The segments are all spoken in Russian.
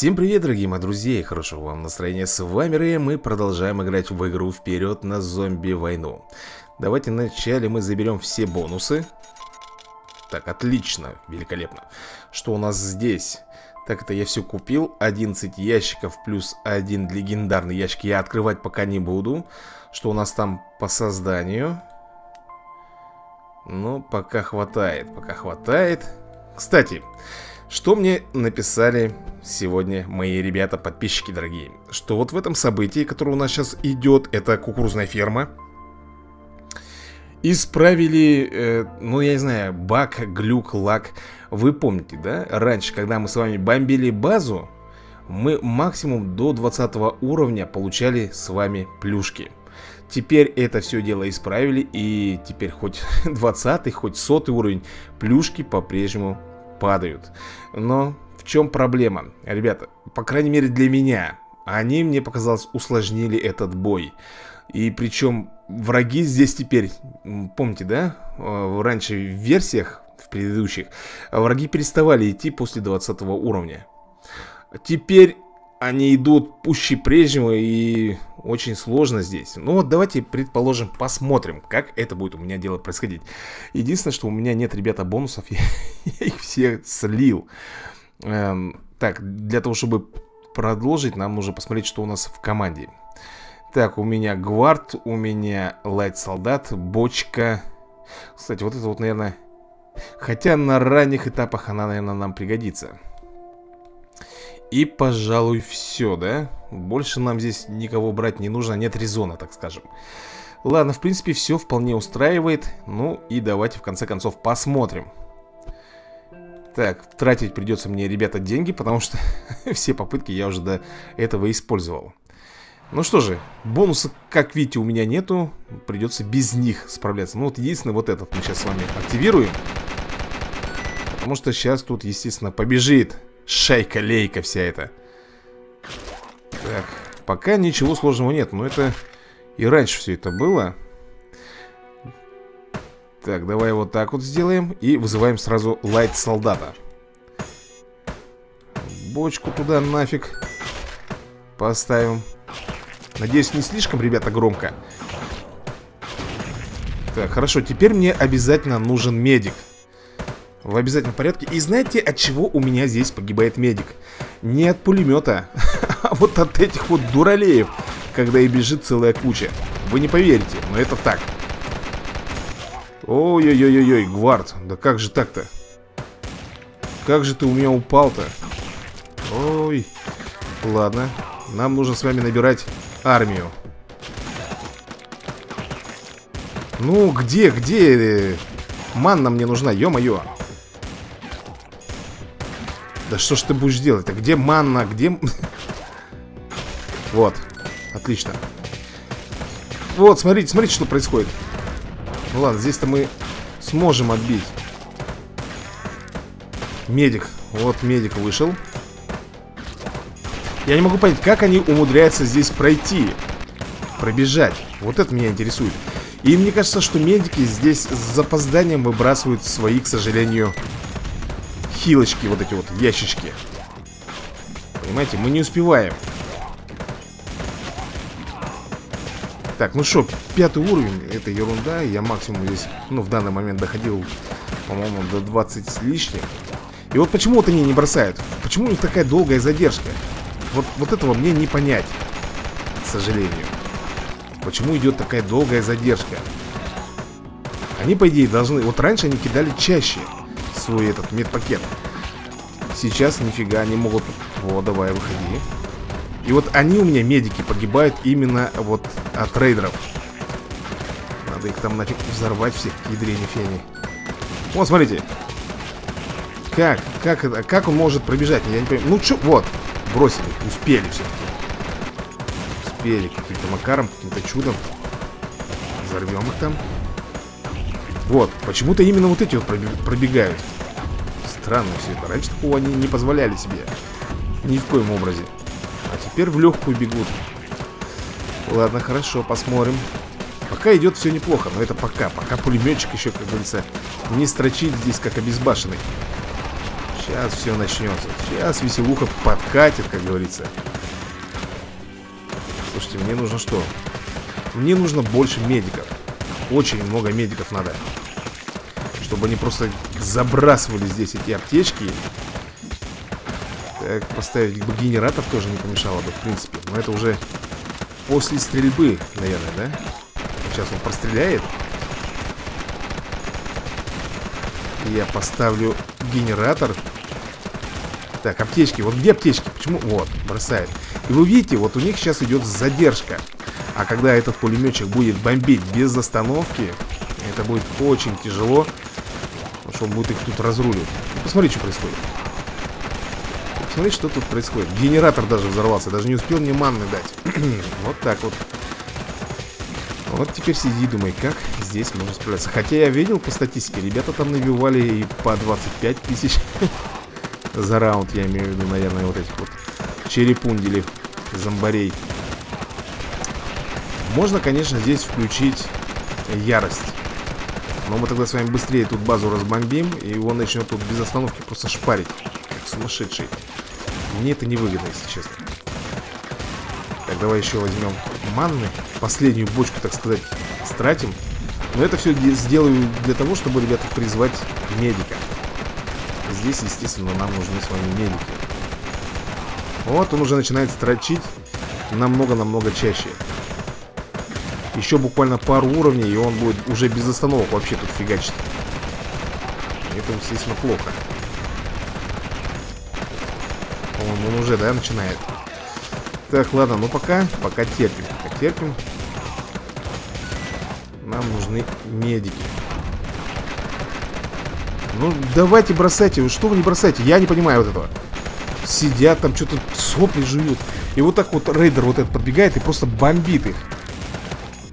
Всем привет, дорогие мои друзья, и хорошего вам настроения. С вами Рэй, мы продолжаем играть в игру «Вперед на зомби-войну». Давайте вначале мы заберем все бонусы. Так, отлично, великолепно. Что у нас здесь? Так, это я все купил. 11 ящиков плюс один легендарный ящик я открывать пока не буду. Что у нас там по созданию? Ну, пока хватает, пока хватает. Кстати, что мне написали сегодня мои ребята, подписчики дорогие? Что вот в этом событии, которое у нас сейчас идет Это кукурузная ферма. Исправили, э, ну я не знаю, баг, глюк, лак. Вы помните, да? Раньше, когда мы с вами бомбили базу Мы максимум до 20 уровня получали с вами плюшки. Теперь это все дело исправили И теперь хоть 20 хоть 100 уровень Плюшки по-прежнему падают. Но в чем проблема? Ребята, по крайней мере для меня, они, мне показалось, усложнили этот бой. И причем враги здесь теперь, помните, да? Э, раньше в версиях, в предыдущих, враги переставали идти после 20 уровня. Теперь они идут пуще прежнего и очень сложно здесь. Ну вот давайте, предположим, посмотрим, как это будет у меня дело происходить. Единственное, что у меня нет, ребята, бонусов, я, я их все слил. Эм, так, для того, чтобы продолжить, нам нужно посмотреть, что у нас в команде. Так, у меня гвард, у меня лайт-солдат, бочка. Кстати, вот это вот, наверное... Хотя на ранних этапах она, наверное, нам пригодится. И, пожалуй, все, да? Больше нам здесь никого брать не нужно, нет резона, так скажем. Ладно, в принципе, все вполне устраивает. Ну и давайте, в конце концов, посмотрим. Так, тратить придется мне, ребята, деньги, потому что все попытки я уже до этого использовал. Ну что же, бонуса, как видите, у меня нету. Придется без них справляться. Ну вот единственное, вот этот мы сейчас с вами активируем. Потому что сейчас тут, естественно, побежит Шайка-лейка вся эта. Так, пока ничего сложного нет, но это и раньше все это было. Так, давай вот так вот сделаем И вызываем сразу лайт-солдата Бочку туда нафиг Поставим Надеюсь, не слишком, ребята, громко Так, хорошо, теперь мне обязательно нужен медик в обязательном порядке. И знаете, от чего у меня здесь погибает медик? Не от пулемета, а вот от этих вот дуралеев, когда и бежит целая куча. Вы не поверите, но это так. Ой-ой-ой-ой, Гвард, да как же так-то? Как же ты у меня упал-то? Ой, ладно, нам нужно с вами набирать армию. Ну, где, где? Манна мне нужна, ё-моё. Да что ж ты будешь делать? А где манна? Где... Вот. Отлично. Вот, смотрите, смотрите, что происходит. Ну ладно, здесь-то мы сможем отбить. Медик. Вот медик вышел. Я не могу понять, как они умудряются здесь пройти. Пробежать. Вот это меня интересует. И мне кажется, что медики здесь с запозданием выбрасывают свои, к сожалению, хилочки, вот эти вот ящички. Понимаете, мы не успеваем. Так, ну что, пятый уровень, это ерунда. Я максимум здесь, ну, в данный момент доходил, по-моему, до 20 с лишним. И вот почему вот они не бросают? Почему у них такая долгая задержка? Вот, вот этого мне не понять, к сожалению. Почему идет такая долгая задержка? Они, по идее, должны... Вот раньше они кидали чаще свой этот медпакет. Сейчас нифига не могут... Вот, давай, выходи. И вот они у меня, медики, погибают именно вот от рейдеров. Надо их там нафиг взорвать всех, ядрени фени. Вот, смотрите. Как? Как это? Как он может пробежать? Я не понимаю. Ну, что? Вот. Бросили. Успели все-таки. Успели каким-то макаром, каким-то чудом. Взорвем их там. Вот, почему-то именно вот эти вот пробегают. Странно все это. Раньше такого они не позволяли себе. Ни в коем образе. А теперь в легкую бегут. Ладно, хорошо, посмотрим. Пока идет все неплохо, но это пока. Пока пулеметчик еще, как говорится, не строчит здесь, как обезбашенный. Сейчас все начнется. Сейчас веселуха подкатит, как говорится. Слушайте, мне нужно что? Мне нужно больше медиков. Очень много медиков надо. Чтобы они просто забрасывали здесь эти аптечки. Так, поставить бы генератор тоже не помешало бы, в принципе. Но это уже после стрельбы, наверное, да? Сейчас он простреляет. Я поставлю генератор. Так, аптечки. Вот где аптечки? Почему? Вот, бросает. И вы видите, вот у них сейчас идет задержка. А когда этот пулеметчик будет бомбить без остановки, это будет очень тяжело. Что он будет их тут разруливать. Посмотри, что происходит. Посмотри, что тут происходит. Генератор даже взорвался. Даже не успел мне манны дать. вот так вот. Вот теперь сиди и думай, как здесь можно справляться. Хотя я видел по статистике, ребята там набивали и по 25 тысяч за раунд, я имею в виду, наверное, вот этих вот черепунделей, зомбарей. Можно, конечно, здесь включить ярость. Но мы тогда с вами быстрее тут базу разбомбим, и он начнет тут без остановки просто шпарить, как сумасшедший. Мне это невыгодно, если честно. Так, давай еще возьмем манны. Последнюю бочку, так сказать, стратим. Но это все сделаю для того, чтобы, ребята, призвать медика. Здесь, естественно, нам нужны с вами медики. Вот, он уже начинает строчить намного-намного чаще. Еще буквально пару уровней, и он будет уже без остановок вообще тут фигачить. Это, естественно, плохо. Он, он уже, да, начинает. Так, ладно, ну пока, пока терпим. Пока терпим. Нам нужны медики. Ну, давайте бросайте. Что вы не бросаете? Я не понимаю вот этого. Сидят там, что-то сопли жуют. И вот так вот рейдер вот этот подбегает и просто бомбит их.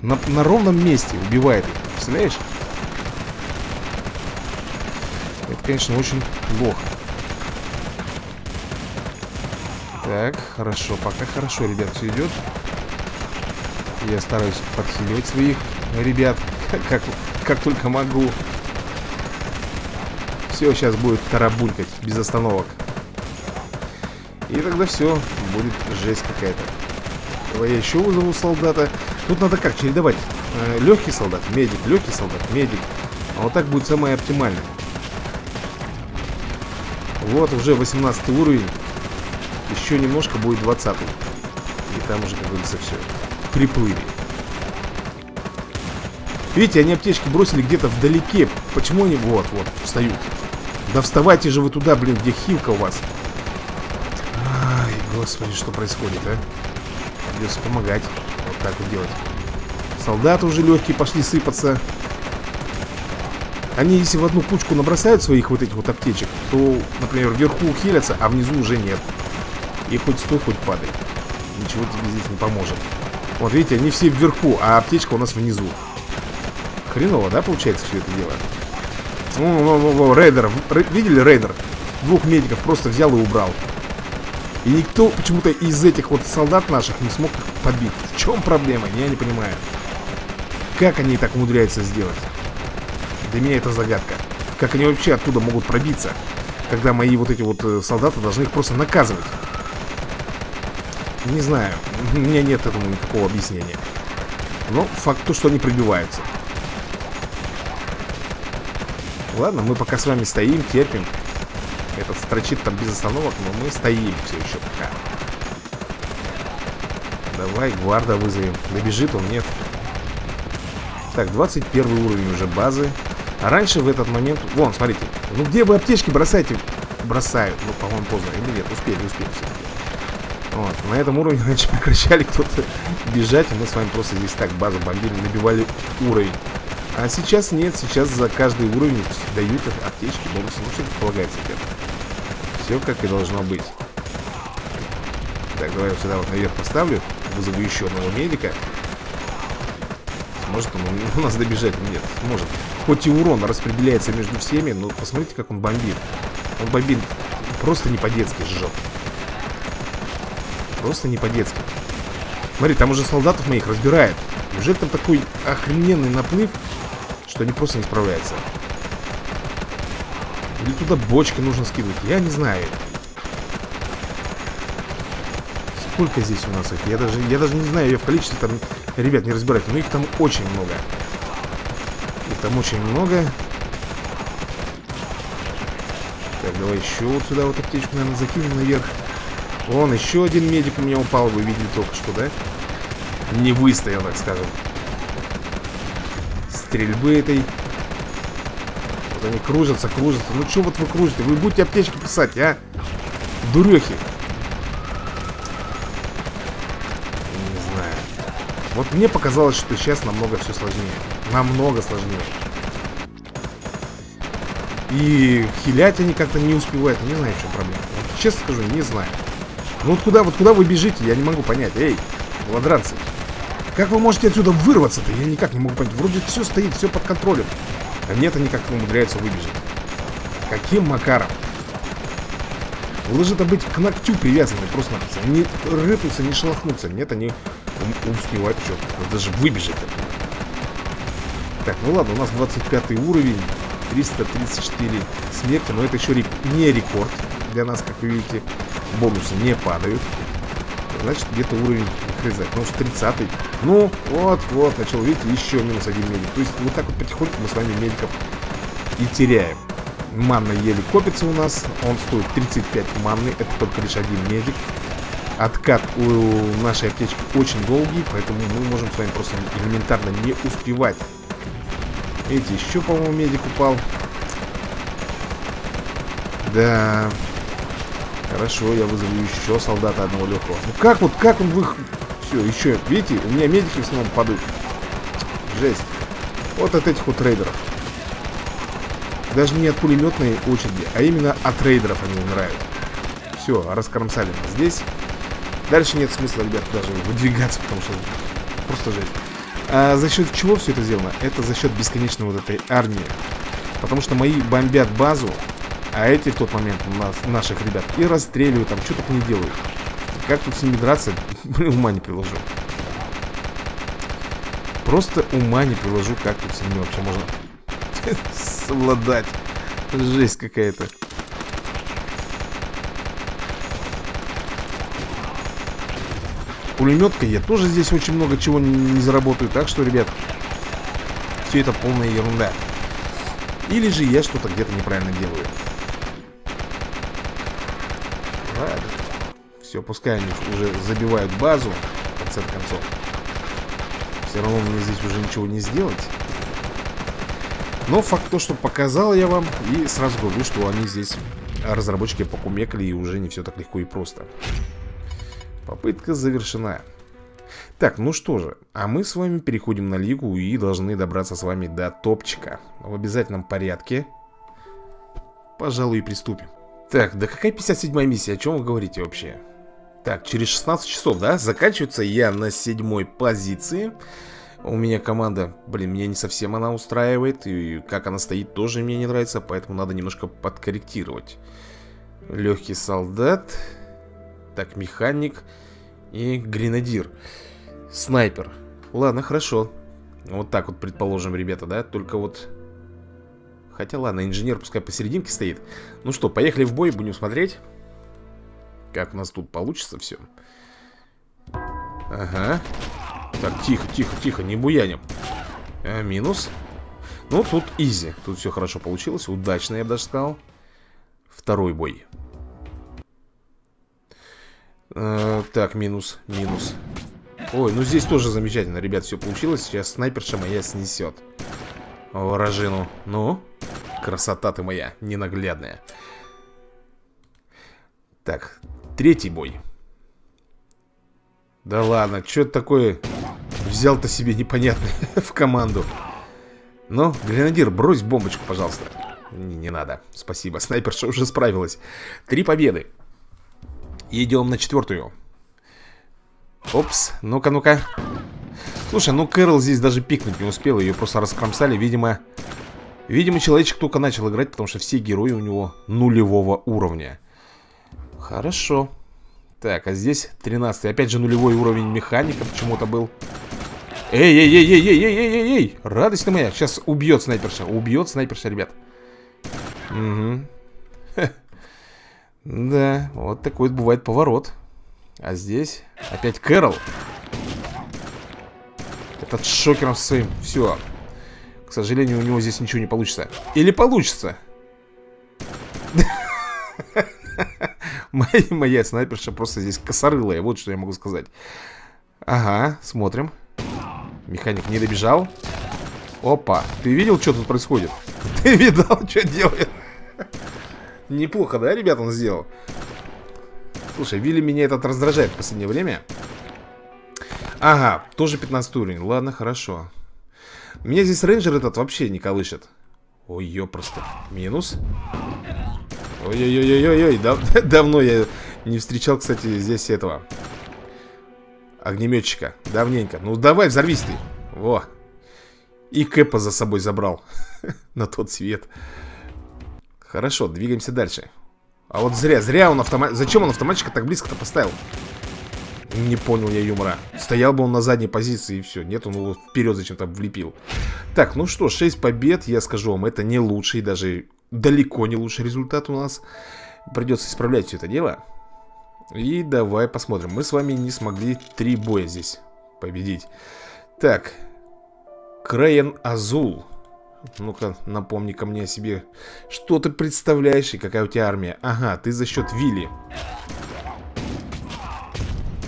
На, на ровном месте убивает их. Представляешь? Это, конечно, очень плохо. Так, хорошо, пока хорошо, ребят, все идет. Я стараюсь подхиливать своих ребят, как, как, только могу. Все сейчас будет тарабулькать без остановок. И тогда все, будет жесть какая-то. Давай я еще вызову солдата. Тут надо как, чередовать? Э, легкий солдат, медик, легкий солдат, медик. А вот так будет самое оптимальное. Вот уже 18 уровень. Еще немножко будет 20 -й. И там уже, как говорится, все. Приплыли. Видите, они аптечки бросили где-то вдалеке. Почему они... Вот, вот, встают. Да вставайте же вы туда, блин, где хилка у вас. Ай, господи, что происходит, а? Придется помогать. Вот так вот делать. Солдаты уже легкие пошли сыпаться. Они, если в одну кучку набросают своих вот этих вот аптечек, то, например, вверху хилятся, а внизу уже нет. И хоть стой, хоть падай. Ничего тебе здесь не поможет. Вот видите, они все вверху, а аптечка у нас внизу. Хреново, да, получается все это дело? О, о, о, о, рейдер. Видели рейдер? Двух медиков просто взял и убрал. И никто почему-то из этих вот солдат наших не смог подбить. В чем проблема? Я не понимаю. Как они так умудряются сделать? Для меня это загадка. Как они вообще оттуда могут пробиться? Когда мои вот эти вот э, солдаты должны их просто наказывать. Не знаю, у меня нет этому никакого объяснения. Но факт то, что они пробиваются. Ладно, мы пока с вами стоим, терпим. Этот строчит там без остановок, но мы стоим все еще пока. Давай гварда вызовем. Добежит он, нет. Так, 21 уровень уже базы. А раньше в этот момент... Вон, смотрите. Ну где вы аптечки бросаете? Бросают. Ну, по-моему, поздно. Или нет, успели, успели. Вот. На этом уровне, значит, прекращали кто-то бежать, и мы с вами просто здесь так базу бомбили, набивали уровень. А сейчас нет, сейчас за каждый уровень дают аптечки, бонусы. Ну, что полагается где Все как и должно быть. Так, давай я сюда вот наверх поставлю. Вызову еще одного медика. Сможет он у нас добежать? Нет, сможет. Хоть и урон распределяется между всеми, но посмотрите, как он бомбит. Он бомбит просто не по-детски жжет. Просто не по-детски. Смотри, там уже солдатов моих разбирает. Неужели там такой охрененный наплыв, что они просто не справляются? Или туда бочки нужно скидывать, я не знаю. Сколько здесь у нас их? Я даже, я даже не знаю ее в количестве там, ребят, не разбирайте, но их там очень много. Их там очень много. Так, давай еще вот сюда вот аптечку, наверное, закинем наверх. Вон, еще один медик у меня упал, вы видели только что, да? Не выстоял, так скажем. Стрельбы этой. Вот они кружатся, кружатся. Ну что вот вы кружите? Вы будете аптечки писать, а? Дурехи. Не знаю. Вот мне показалось, что сейчас намного все сложнее. Намного сложнее. И хилять они как-то не успевают. Не знаю, в чем проблема. Вот, честно скажу, не знаю. Ну вот куда, вот куда вы бежите, я не могу понять. Эй, ладранцы. Как вы можете отсюда вырваться-то? Я никак не могу понять. Вроде все стоит, все под контролем. А нет, они как-то умудряются выбежать. Каким макаром? Должны быть к ногтю привязаны просто-напросто. Не рыпнуться, не шелохнуться. Нет, они успевают что даже выбежать. Так, ну ладно, у нас 25 уровень. 334 смерти, но это еще не рекорд для нас, как вы видите. Бонусы не падают. Значит, где-то уровень, хз, может 30 -й. Ну, вот, вот, начал, видите, еще минус один медик. То есть вот так вот потихоньку мы с вами медиков и теряем. Манна еле копится у нас. Он стоит 35 манны. Это только лишь один медик. Откат у нашей аптечки очень долгий, поэтому мы можем с вами просто элементарно не успевать Видите, еще, по-моему, медик упал. Да. Хорошо, я вызову еще солдата одного легкого. Ну как вот, как он вы... Все, еще, видите, у меня медики в основном падают. Жесть. Вот от этих вот рейдеров. Даже не от пулеметной очереди, а именно от рейдеров они умирают. Все, раскромсали нас здесь. Дальше нет смысла, ребят, даже выдвигаться, потому что просто жесть. А за счет чего все это сделано? Это за счет бесконечной вот этой армии. Потому что мои бомбят базу, а эти в тот момент нас, наших ребят и расстреливают, там что только не делают. Как тут с ними драться, ума не приложу. Просто ума не приложу, как тут с ними вообще можно совладать. Жесть какая-то. Пулеметкой я тоже здесь очень много чего не заработаю. Так что, ребят, все это полная ерунда. Или же я что-то где-то неправильно делаю. Ладно. Все, пускай они уже забивают базу, в конце концов. Все равно мне здесь уже ничего не сделать. Но факт то, что показал я вам, и сразу говорю, что они здесь, разработчики покумекали, и уже не все так легко и просто. Попытка завершена. Так, ну что же, а мы с вами переходим на лигу и должны добраться с вами до топчика. В обязательном порядке. Пожалуй, и приступим. Так, да какая 57-я миссия? О чем вы говорите вообще? Так, через 16 часов, да? Заканчивается я на седьмой позиции. У меня команда, блин, меня не совсем она устраивает. И как она стоит, тоже мне не нравится. Поэтому надо немножко подкорректировать. Легкий солдат. Так, механик и гренадир. Снайпер. Ладно, хорошо. Вот так вот, предположим, ребята, да? Только вот... Хотя, ладно, инженер пускай посерединке стоит. Ну что, поехали в бой, будем смотреть. Как у нас тут получится все. Ага. Так, тихо, тихо, тихо, не буяним. А, минус. Ну, тут изи. Тут все хорошо получилось. Удачно, я бы даже сказал. Второй бой. Э, так, минус, минус. Ой, ну здесь тоже замечательно, ребят, все получилось. Сейчас снайперша моя снесет. Ворожину. Ну, красота ты моя, ненаглядная. Так, третий бой. Да ладно, что это такое взял-то себе непонятный в команду. Ну, гренадир, брось бомбочку, пожалуйста. Не, не надо, спасибо, снайперша уже справилась. Три победы. Идем на четвертую. Опс, ну-ка, ну-ка. Слушай, ну Кэрол здесь даже пикнуть не успел, ее просто раскромсали, видимо... Видимо, человечек только начал играть, потому что все герои у него нулевого уровня. Хорошо. Так, а здесь 13 -й. Опять же нулевой уровень механика почему-то был. Эй-эй-эй-эй-эй-эй-эй-эй! Радость ты моя! Сейчас убьет снайперша. Убьет снайперша, ребят. Угу. Да, вот такой вот бывает поворот. А здесь опять Кэрол. Этот шокером своим. Все, к сожалению, у него здесь ничего не получится. Или получится. Моя, моя снайперша просто здесь косорылая. Вот что я могу сказать. Ага, смотрим. Механик не добежал. Опа, ты видел, что тут происходит? Ты видал, что делает? Неплохо, да, ребята, он сделал? Слушай, Вилли меня этот раздражает в последнее время. Ага, тоже 15 уровень. Ладно, хорошо. Меня здесь рейнджер этот вообще не колышет. Ой, ё, просто. Минус. Ой-ой-ой-ой-ой. Дав давно я не встречал, кстати, здесь этого. Огнеметчика. Давненько. Ну, давай, взорвись ты. Во. И Кэпа за собой забрал. На тот свет. Хорошо, двигаемся дальше. А вот зря, зря он автомат... Зачем он автоматчика так близко-то поставил? Не понял я юмора. Стоял бы он на задней позиции и все. Нет, он его вперед зачем-то влепил. Так, ну что, 6 побед, я скажу вам, это не лучший, даже далеко не лучший результат у нас. Придется исправлять все это дело. И давай посмотрим. Мы с вами не смогли три боя здесь победить. Так. Крейн Азул. Ну-ка, напомни-ка мне о себе. Что ты представляешь и какая у тебя армия? Ага, ты за счет Вилли.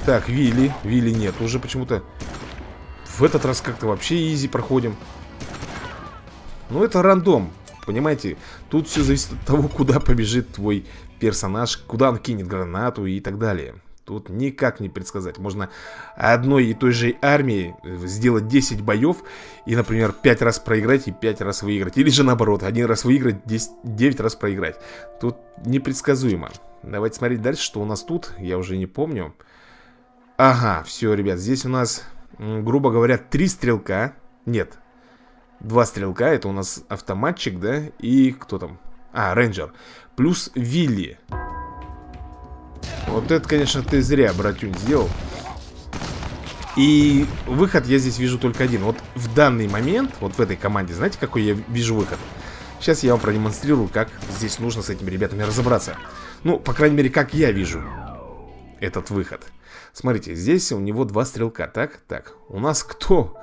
Так, Вилли. Вилли нет уже почему-то. В этот раз как-то вообще изи проходим. Ну, это рандом. Понимаете, тут все зависит от того, куда побежит твой персонаж, куда он кинет гранату и так далее. Тут никак не предсказать. Можно одной и той же армией сделать 10 боев и, например, 5 раз проиграть и 5 раз выиграть. Или же наоборот, один раз выиграть, 10, 9 раз проиграть. Тут непредсказуемо. Давайте смотреть дальше, что у нас тут. Я уже не помню. Ага, все, ребят, здесь у нас, грубо говоря, три стрелка. Нет, два стрелка, это у нас автоматчик, да? И кто там? А, рейнджер. Плюс Вилли. Вот это, конечно, ты зря, братюнь, сделал. И выход я здесь вижу только один. Вот в данный момент, вот в этой команде, знаете, какой я вижу выход? Сейчас я вам продемонстрирую, как здесь нужно с этими ребятами разобраться. Ну, по крайней мере, как я вижу этот выход. Смотрите, здесь у него два стрелка, так? Так, у нас кто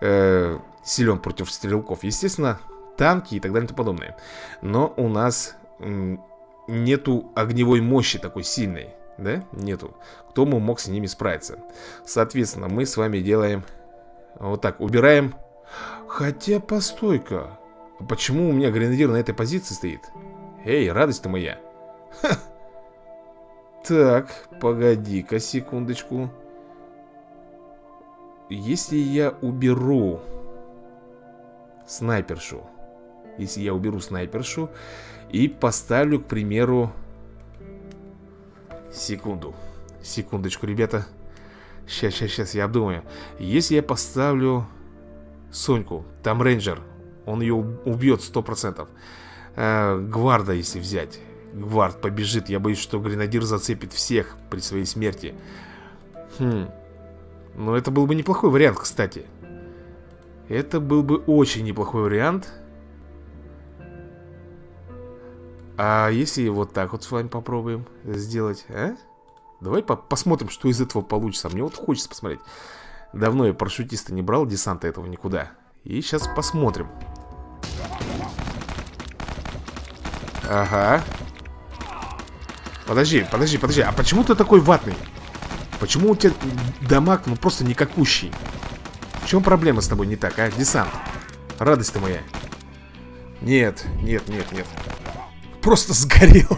э, силен против стрелков? Естественно, танки и так далее и тому подобное. Но у нас э, нету огневой мощи такой сильной, да? Нету. Кто бы мог с ними справиться? Соответственно, мы с вами делаем вот так, убираем... Хотя, постой-ка. Почему у меня гренадир на этой позиции стоит? Эй, радость-то моя. Ха! Так, погоди-ка секундочку. Если я уберу снайпершу, если я уберу снайпершу и поставлю, к примеру, секунду, секундочку, ребята, сейчас, сейчас, сейчас, я обдумаю. Если я поставлю Соньку, там рейнджер, он ее убьет 100%. Э, гварда, если взять Гвард побежит. Я боюсь, что гренадир зацепит всех при своей смерти. Хм. Но это был бы неплохой вариант, кстати. Это был бы очень неплохой вариант. А если вот так вот с вами попробуем сделать, а? Давай по посмотрим, что из этого получится. Мне вот хочется посмотреть. Давно я парашютиста не брал, десанта этого никуда. И сейчас посмотрим. Ага. Подожди, подожди, подожди. А почему ты такой ватный? Почему у тебя дамаг, ну просто никакущий? В чем проблема с тобой не так, а? Десант. Радость ты моя. Нет, нет, нет, нет. Просто сгорел.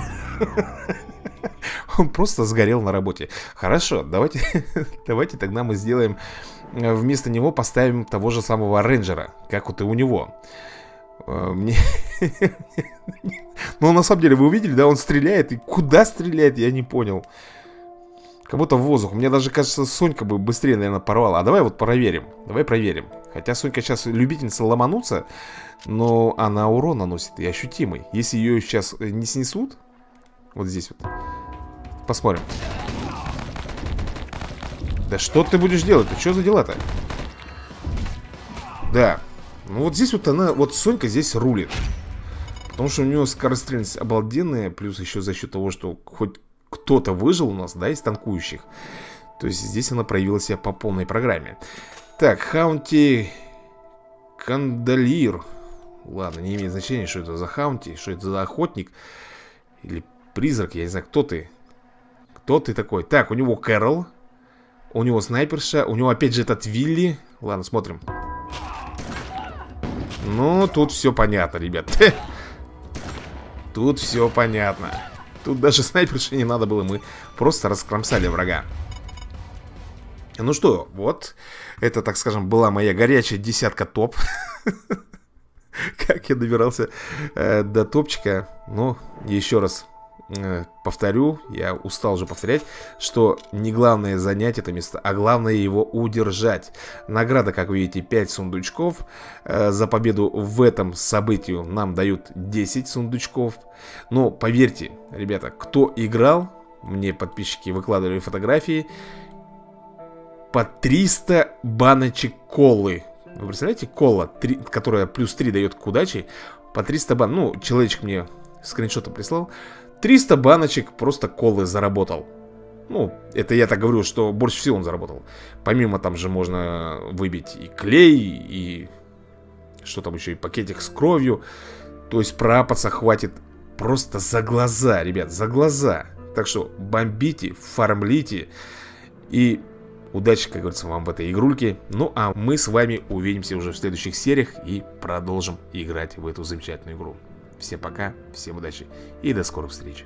Он просто сгорел на работе. Хорошо, давайте, давайте тогда мы сделаем... Э, вместо него поставим того же самого рейнджера, как вот и у него. Э, мне... Но на самом деле, вы увидели, да, он стреляет. И куда стреляет, я не понял. Как будто в воздух. Мне даже кажется, Сонька бы быстрее, наверное, порвала. А давай вот проверим. Давай проверим. Хотя Сонька сейчас любительница ломануться, но она урон наносит и ощутимый. Если ее сейчас не снесут, вот здесь вот, посмотрим. Да что ты будешь делать? Ты что за дела-то? Да, ну вот здесь вот она, вот Сонька здесь рулит. Потому что у него скорострельность обалденная, плюс еще за счет того, что хоть кто-то выжил у нас, да, из танкующих. То есть здесь она проявила себя по полной программе. Так, Хаунти Кандалир. Ладно, не имеет значения, что это за Хаунти, что это за охотник. Или призрак, я не знаю, кто ты. Кто ты такой? Так, у него Кэрол. У него снайперша. У него опять же этот Вилли. Ладно, смотрим. Ну, тут все понятно, ребят. Тут все понятно. Тут даже снайперши не надо было. Мы просто раскромсали врага. Ну что, вот. Это, так скажем, была моя горячая десятка топ. Как я добирался э, до топчика. Ну, еще раз повторю, я устал уже повторять, что не главное занять это место, а главное его удержать. Награда, как вы видите, 5 сундучков. Э, за победу в этом событии нам дают 10 сундучков. Но поверьте, ребята, кто играл, мне подписчики выкладывали фотографии, по 300 баночек колы. Вы представляете, кола, 3, которая плюс 3 дает к удаче, по 300 бан. Ну, человечек мне скриншотом прислал. 300 баночек просто колы заработал. Ну, это я так говорю, что больше всего он заработал. Помимо там же можно выбить и клей, и что там еще, и пакетик с кровью. То есть пропаться хватит просто за глаза, ребят, за глаза. Так что бомбите, фармлите и удачи, как говорится, вам в этой игрульке. Ну, а мы с вами увидимся уже в следующих сериях и продолжим играть в эту замечательную игру. Всем пока, всем удачи и до скорых встреч.